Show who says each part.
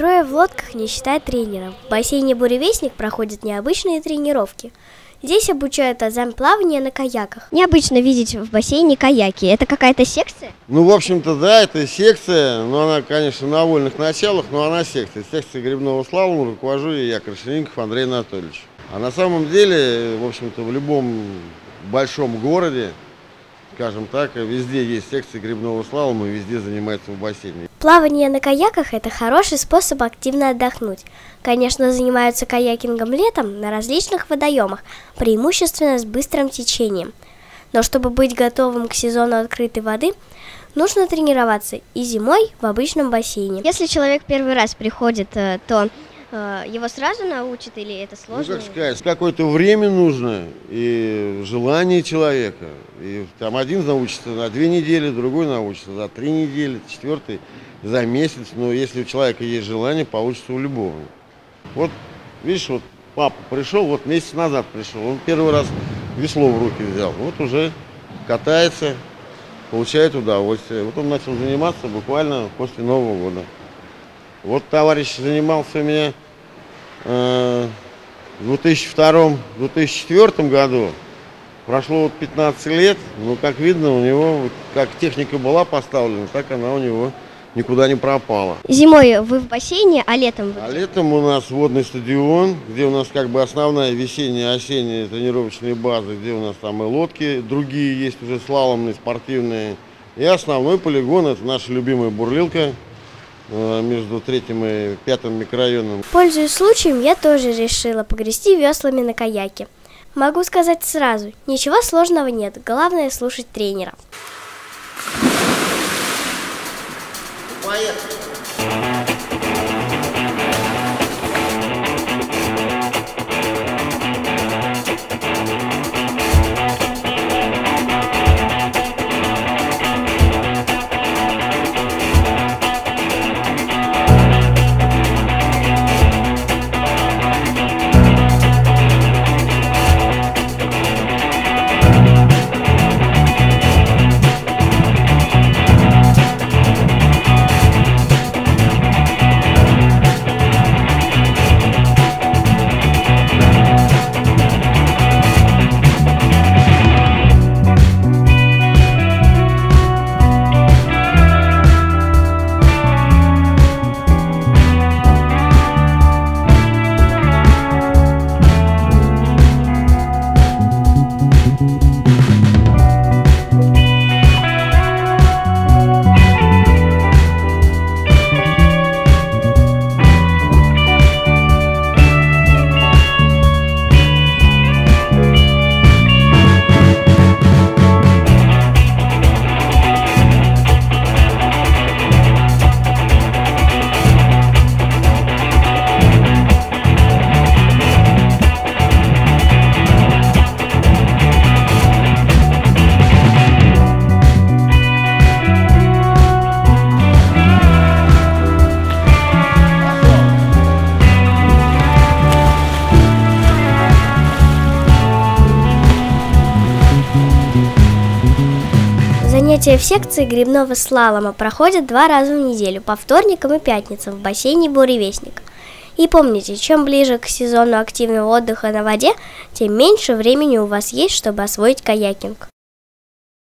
Speaker 1: Трое в лодках, не считая тренеров. В бассейне «Буревестник» проходят необычные тренировки. Здесь обучают азам плавания на каяках. Необычно видеть в бассейне каяки. Это какая-то секция?
Speaker 2: Ну, в общем-то, да, это секция, но она, конечно, на вольных началах, но она секция. Секция грибного слалома руковожу я, Крашенинников Андрей Анатольевич. А на самом деле, в общем-то, в любом большом городе, скажем так, везде есть секции грибного слалома и везде занимаются в бассейне.
Speaker 1: Плавание на каяках – это хороший способ активно отдохнуть. Конечно, занимаются каякингом летом на различных водоемах, преимущественно с быстрым течением. Но чтобы быть готовым к сезону открытой воды, нужно тренироваться и зимой в обычном бассейне. Если человек первый раз приходит, э, то его сразу научат или это сложно?
Speaker 2: Ну, как сказать, какое-то время нужно и желание человека. И там один научится на две недели, другой научится за три недели, четвертый за месяц, но если у человека есть желание, получится у любого. Вот, видишь, вот папа пришел, вот месяц назад пришел, он первый раз весло в руки взял, вот уже катается, получает удовольствие. Вот он начал заниматься буквально после Нового года. Вот товарищ занимался у меня э, в 2002-2004 году. Прошло вот 15 лет, но как видно у него, как техника была поставлена, так она у него никуда не пропала.
Speaker 1: Зимой вы в бассейне, а летом вы?
Speaker 2: А летом у нас водный стадион, где у нас как бы основная весенняя, осенняя тренировочные базы, где у нас там и лодки, другие есть уже слаломные, спортивные. И основной полигон это наша любимая бурлилка между третьим и пятым микрорайоном.
Speaker 1: Пользуясь случаем, я тоже решила погрести веслами на каяке. Могу сказать сразу, ничего сложного нет, главное слушать тренера.
Speaker 2: Поехали.
Speaker 1: Занятия в секции грибного слалома проходят два раза в неделю, по вторникам и пятницам в бассейне «Буревестник». И помните, чем ближе к сезону активного отдыха на воде, тем меньше времени у вас есть, чтобы освоить каякинг.